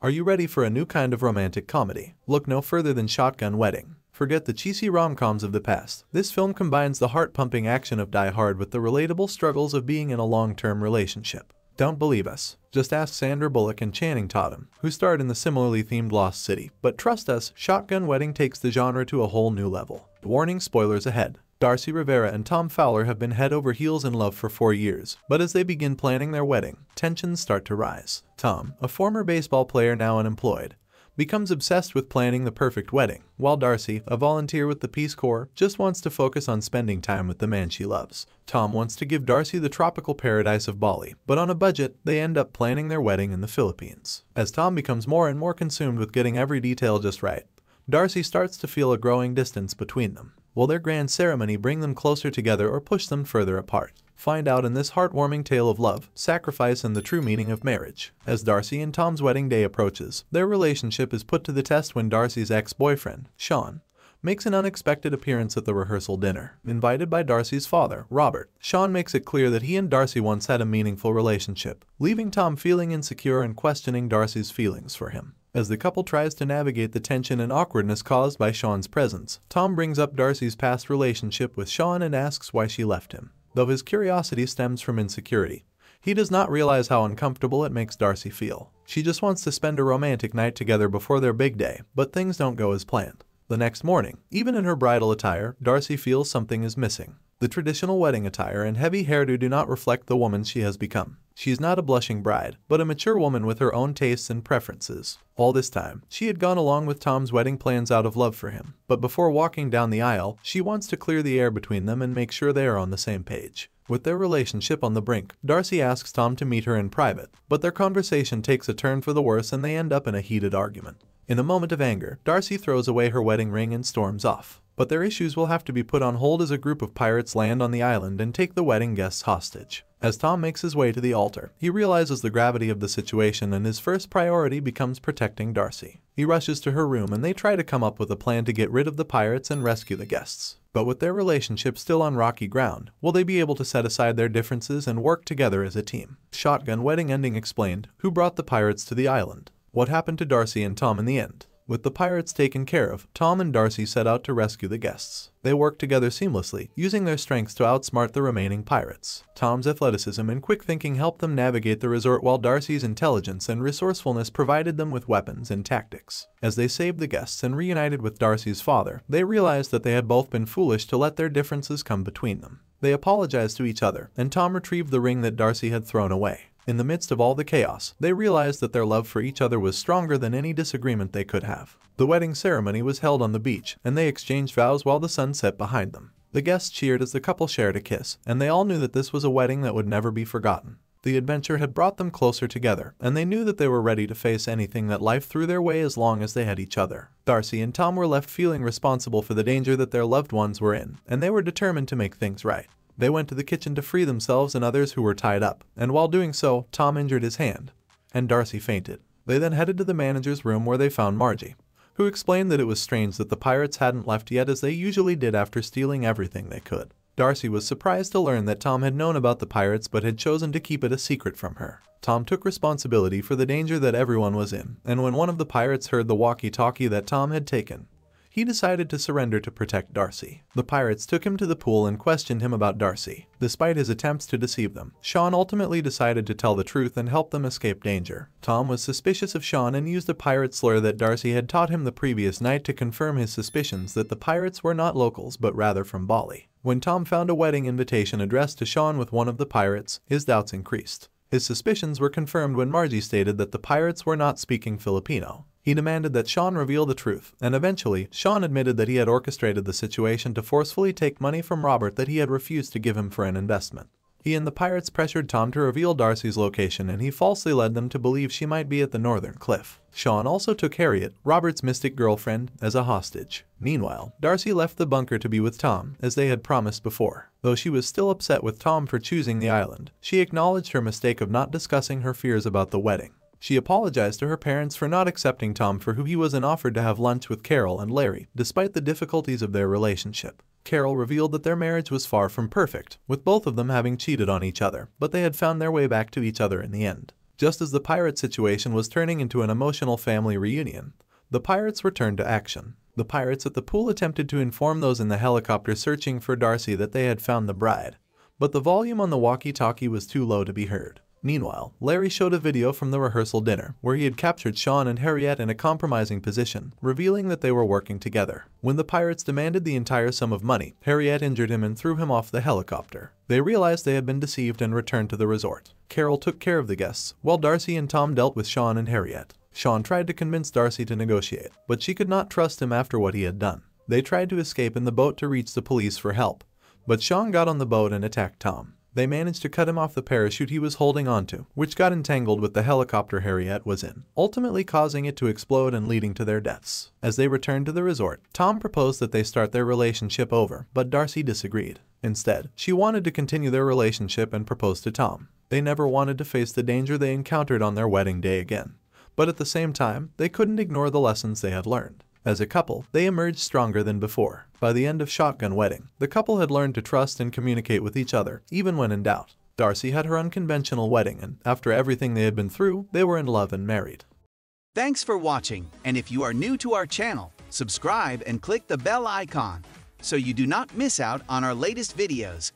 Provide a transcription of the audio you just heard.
Are you ready for a new kind of romantic comedy? Look no further than Shotgun Wedding. Forget the cheesy rom-coms of the past. This film combines the heart-pumping action of Die Hard with the relatable struggles of being in a long-term relationship. Don't believe us? Just ask Sandra Bullock and Channing Tatum, who starred in the similarly themed Lost City. But trust us, Shotgun Wedding takes the genre to a whole new level. Warning spoilers ahead. Darcy Rivera and Tom Fowler have been head over heels in love for four years, but as they begin planning their wedding, tensions start to rise. Tom, a former baseball player now unemployed, becomes obsessed with planning the perfect wedding, while Darcy, a volunteer with the Peace Corps, just wants to focus on spending time with the man she loves. Tom wants to give Darcy the tropical paradise of Bali, but on a budget, they end up planning their wedding in the Philippines. As Tom becomes more and more consumed with getting every detail just right, Darcy starts to feel a growing distance between them. Will their grand ceremony bring them closer together or push them further apart? Find out in this heartwarming tale of love, sacrifice, and the true meaning of marriage. As Darcy and Tom's wedding day approaches, their relationship is put to the test when Darcy's ex-boyfriend, Sean, makes an unexpected appearance at the rehearsal dinner. Invited by Darcy's father, Robert, Sean makes it clear that he and Darcy once had a meaningful relationship, leaving Tom feeling insecure and questioning Darcy's feelings for him. As the couple tries to navigate the tension and awkwardness caused by Sean's presence, Tom brings up Darcy's past relationship with Sean and asks why she left him. Though his curiosity stems from insecurity, he does not realize how uncomfortable it makes Darcy feel. She just wants to spend a romantic night together before their big day, but things don't go as planned. The next morning, even in her bridal attire, Darcy feels something is missing. The traditional wedding attire and heavy hairdo do not reflect the woman she has become. She is not a blushing bride, but a mature woman with her own tastes and preferences. All this time, she had gone along with Tom's wedding plans out of love for him, but before walking down the aisle, she wants to clear the air between them and make sure they are on the same page. With their relationship on the brink, Darcy asks Tom to meet her in private, but their conversation takes a turn for the worse and they end up in a heated argument. In a moment of anger, Darcy throws away her wedding ring and storms off. But their issues will have to be put on hold as a group of pirates land on the island and take the wedding guests hostage. As Tom makes his way to the altar, he realizes the gravity of the situation and his first priority becomes protecting Darcy. He rushes to her room and they try to come up with a plan to get rid of the pirates and rescue the guests. But with their relationship still on rocky ground, will they be able to set aside their differences and work together as a team? Shotgun Wedding Ending explained, who brought the pirates to the island? What happened to Darcy and Tom in the end? With the pirates taken care of, Tom and Darcy set out to rescue the guests. They worked together seamlessly, using their strengths to outsmart the remaining pirates. Tom's athleticism and quick thinking helped them navigate the resort while Darcy's intelligence and resourcefulness provided them with weapons and tactics. As they saved the guests and reunited with Darcy's father, they realized that they had both been foolish to let their differences come between them. They apologized to each other, and Tom retrieved the ring that Darcy had thrown away. In the midst of all the chaos, they realized that their love for each other was stronger than any disagreement they could have. The wedding ceremony was held on the beach, and they exchanged vows while the sun set behind them. The guests cheered as the couple shared a kiss, and they all knew that this was a wedding that would never be forgotten. The adventure had brought them closer together, and they knew that they were ready to face anything that life threw their way as long as they had each other. Darcy and Tom were left feeling responsible for the danger that their loved ones were in, and they were determined to make things right. They went to the kitchen to free themselves and others who were tied up, and while doing so, Tom injured his hand, and Darcy fainted. They then headed to the manager's room where they found Margie, who explained that it was strange that the pirates hadn't left yet as they usually did after stealing everything they could. Darcy was surprised to learn that Tom had known about the pirates but had chosen to keep it a secret from her. Tom took responsibility for the danger that everyone was in, and when one of the pirates heard the walkie-talkie that Tom had taken, he decided to surrender to protect Darcy. The pirates took him to the pool and questioned him about Darcy. Despite his attempts to deceive them, Sean ultimately decided to tell the truth and help them escape danger. Tom was suspicious of Sean and used a pirate slur that Darcy had taught him the previous night to confirm his suspicions that the pirates were not locals but rather from Bali. When Tom found a wedding invitation addressed to Sean with one of the pirates, his doubts increased. His suspicions were confirmed when Margie stated that the pirates were not speaking Filipino. He demanded that Sean reveal the truth, and eventually, Sean admitted that he had orchestrated the situation to forcefully take money from Robert that he had refused to give him for an investment. He and the pirates pressured Tom to reveal Darcy's location and he falsely led them to believe she might be at the northern cliff. Sean also took Harriet, Robert's mystic girlfriend, as a hostage. Meanwhile, Darcy left the bunker to be with Tom, as they had promised before. Though she was still upset with Tom for choosing the island, she acknowledged her mistake of not discussing her fears about the wedding. She apologized to her parents for not accepting Tom for who he was and offered to have lunch with Carol and Larry, despite the difficulties of their relationship. Carol revealed that their marriage was far from perfect, with both of them having cheated on each other, but they had found their way back to each other in the end. Just as the pirate situation was turning into an emotional family reunion, the pirates returned to action. The pirates at the pool attempted to inform those in the helicopter searching for Darcy that they had found the bride, but the volume on the walkie-talkie was too low to be heard. Meanwhile, Larry showed a video from the rehearsal dinner where he had captured Sean and Harriet in a compromising position, revealing that they were working together. When the pirates demanded the entire sum of money, Harriet injured him and threw him off the helicopter. They realized they had been deceived and returned to the resort. Carol took care of the guests, while Darcy and Tom dealt with Sean and Harriet. Sean tried to convince Darcy to negotiate, but she could not trust him after what he had done. They tried to escape in the boat to reach the police for help, but Sean got on the boat and attacked Tom. They managed to cut him off the parachute he was holding onto, which got entangled with the helicopter Harriet was in, ultimately causing it to explode and leading to their deaths. As they returned to the resort, Tom proposed that they start their relationship over, but Darcy disagreed. Instead, she wanted to continue their relationship and proposed to Tom. They never wanted to face the danger they encountered on their wedding day again. But at the same time, they couldn't ignore the lessons they had learned. As a couple, they emerged stronger than before. By the end of Shotgun Wedding, the couple had learned to trust and communicate with each other, even when in doubt. Darcy had her unconventional wedding, and after everything they had been through, they were in love and married. Thanks for watching, and if you are new to our channel, subscribe and click the bell icon so you do not miss out on our latest videos.